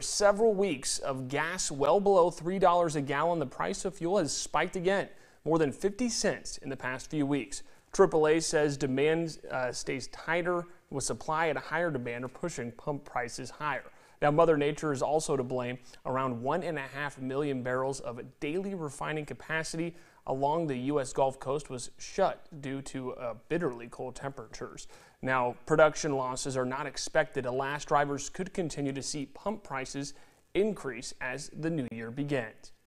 Several weeks of gas well below $3 a gallon, the price of fuel has spiked again, more than 50 cents in the past few weeks. AAA says demand uh, stays tighter with supply at a higher demand are pushing pump prices higher. Now, Mother Nature is also to blame. Around one and a half million barrels of daily refining capacity along the U.S. Gulf Coast was shut due to uh, bitterly cold temperatures. Now, production losses are not expected to last. Drivers could continue to see pump prices increase as the new year begins.